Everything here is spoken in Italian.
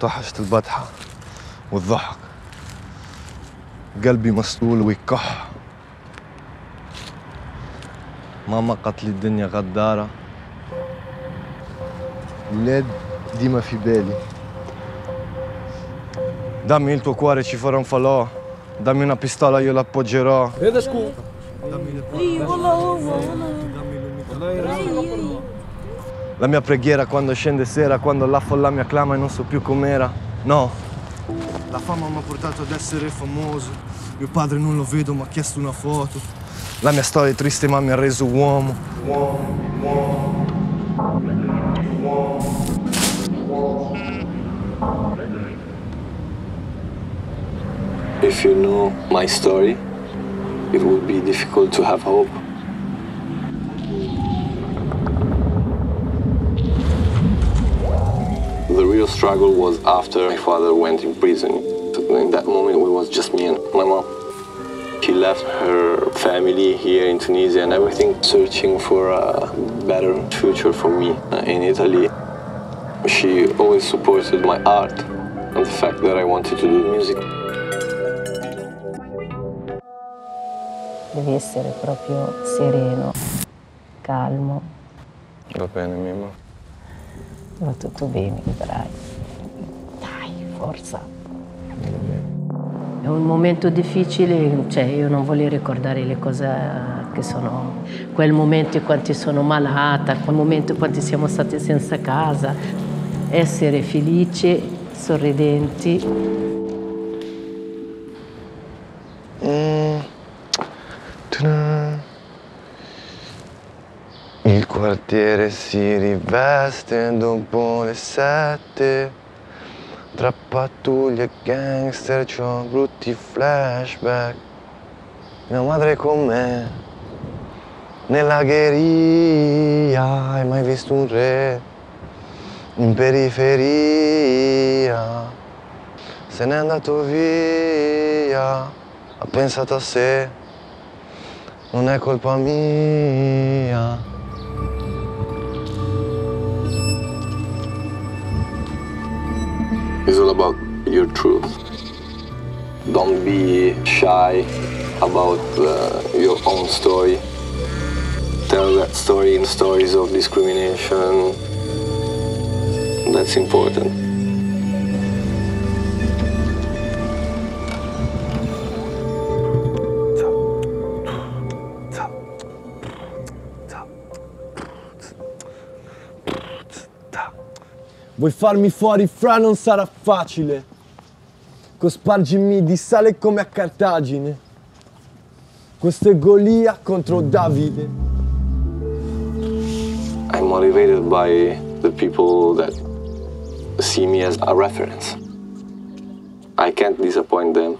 طحشت البطحة والضحك قلبي مسطول ويكح ماما قتلي الدنيا غدارة ولاد ديما في بالي Dammi il tuo cuore, ci farò un falò. Dammi una pistola, io l'appoggerò. هذا شكون؟ إي والله هو والله La mia preghiera quando scende sera, quando la folla mi acclama e non so più com'era. No. La fama mi ha portato ad essere famoso. Mio padre non lo vedo, mi ha chiesto una foto. La mia storia è triste, ma mi ha reso uomo. If you know my story, it would be difficult to have hope. Struggle was after my father went in prison. In that moment, it was just me and my mom. She left her family here in Tunisia and everything, searching for a better future for me uh, in Italy. She always supported my art and the fact that I wanted to do music. devi essere proprio sereno, calmo, Va bene, Mimmo. Va tutto bene, vedrai. Dai, forza. È un momento difficile, cioè io non voglio ricordare le cose che sono, quel momento in quanti sono malata, quel momento in quanti siamo stati senza casa, essere felici, sorridenti. Mm. Quartiere si riveste dopo le sette. Tra pattuglie e gangster c'ho brutti flashback. Mia madre con me. Nella gheria hai mai visto un re? In periferia. Se n'è andato via. Ha pensato a sé. Non è colpa mia. All about your truth. Don't be shy about uh, your own story. Tell that story in stories of discrimination. That's important. Vuoi farmi fuori fra non sarà facile. Cospargimi di sale come a Cartagine. Questo è Golia contro Davide. I'm motivated by the people that see me as a reference. I can't disappoint them.